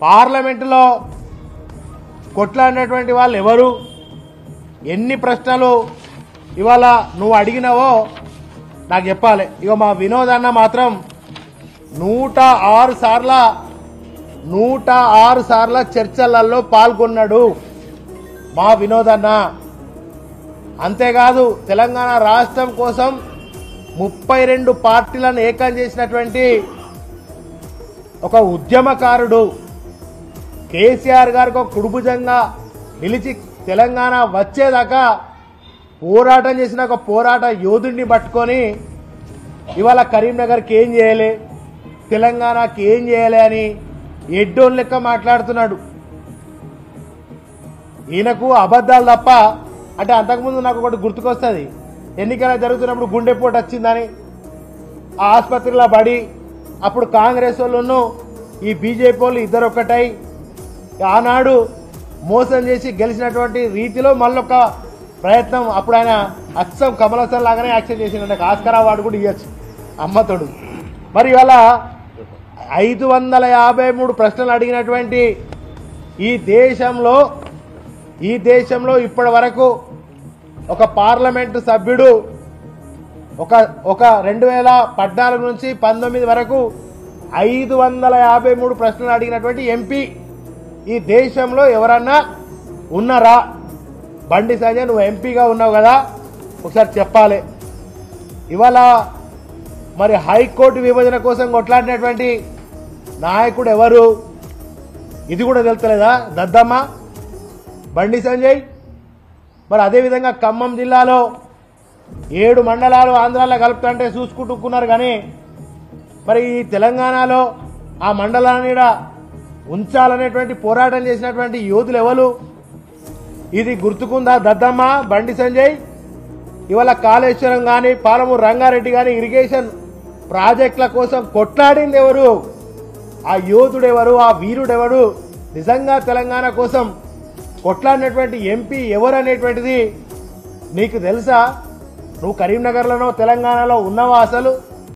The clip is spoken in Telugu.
పార్లమెంటులో కొట్లాడినటువంటి వాళ్ళు ఎవరు ఎన్ని ప్రశ్నలు ఇవాళ నువ్వు అడిగినావో నాకు చెప్పాలి. ఇక మా వినోద్ అన్న మాత్రం నూట ఆరు సార్ల నూట ఆరు సార్ల చర్చలలో పాల్గొన్నాడు మా వినోద్ అన్న. అంతేకాదు తెలంగాణ రాష్ట్రం కోసం ముప్పై రెండు పార్టీలను ఏకం చేసినటువంటి ఒక ఉద్యమకారుడు కేసీఆర్ గారికి ఒక కుడుభుజంగా నిలిచి తెలంగాణ వచ్చేదాకా పోరాటం చేసిన ఒక పోరాట యోధుడిని పట్టుకొని ఇవాళ కరీంనగర్కి ఏం చేయలే? తెలంగాణకి ఏం చేయలే అని ఎడ్డోన్ లెక్క మాట్లాడుతున్నాడు. ఈయనకు అబద్ధాలు తప్ప అంటే అంతకుముందు నాకు ఒకటి గుర్తుకొస్తుంది. ఎన్నికల జరుగుతున్నప్పుడు గుండెపోటు వచ్చిందని ఆ ఆసుపత్రిలో పడి అప్పుడు కాంగ్రెస్ వాళ్ళను ఈ బీజేపీ వాళ్ళు ఇద్దరు ఒక్కటై ఆనాడు మోసం చేసి గెలిచినటువంటి రీతిలో మళ్ళొక ప్రయత్నం అప్పుడు ఆయన అచ్చం కమలసన్ లాగానే యాక్షన్ చేసిండే. ఆస్కర్ అవార్డు కూడా ఇవ్వచ్చు అమ్మతోడు మరి ఇవాళ ఐదు వందల యాభై మూడు ప్రశ్నలు అడిగినటువంటి ఈ దేశంలో ఈ దేశంలో ఇప్పటి వరకు ఒక పార్లమెంటు సభ్యుడు ఒక ఒక రెండు వేల పద్నాలుగు నుంచి పంతొమ్మిది వరకు ఐదు వందల యాభై మూడు ప్రశ్నలు అడిగినటువంటి ఎంపీ ఈ దేశంలో ఎవరన్నా ఉన్నారా? బండి సంజయ్ నువ్వు ఎంపీగా ఉన్నావు కదా? ఒకసారి చెప్పాలి. ఇవాళ మరి హైకోర్టు విభజన కోసం కొట్లాడినటువంటి నాయకుడు ఎవరు? ఇది కూడా తెలుస్తలేదా? దద్దమ్మ బండి సంజయ్. మరి అదేవిధంగా ఖమ్మం జిల్లాలో ఏడు మండలాలు ఆంధ్రాలో కలుపుతుంటే చూసుకుంటున్నారు కానీ మరి ఈ తెలంగాణలో ఆ మండలాన్ని ఉంచాలనేటువంటి పోరాటం చేసినటువంటి యోధులు ఎవరు? ఇది గుర్తుకుందా దద్దమ్మ బండి సంజయ్? ఇవాళ కాళేశ్వరం కానీ పాలమూరు రంగారెడ్డి కానీ ఇరిగేషన్ ప్రాజెక్టుల కోసం కొట్లాడింది ఎవరు? ఆ యోధుడెవరు ఆ వీరుడెవరు నిజంగా తెలంగాణ కోసం కొట్లాడినటువంటి ఎంపీ ఎవరు అనేటువంటిది నీకు తెలుసా? నువ్వు కరీంనగర్లోనో తెలంగాణలో ఉన్నావా అసలు?